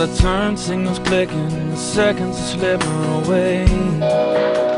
The turn signal's clicking, the seconds are slipping away.